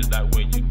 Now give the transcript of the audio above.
it that way, you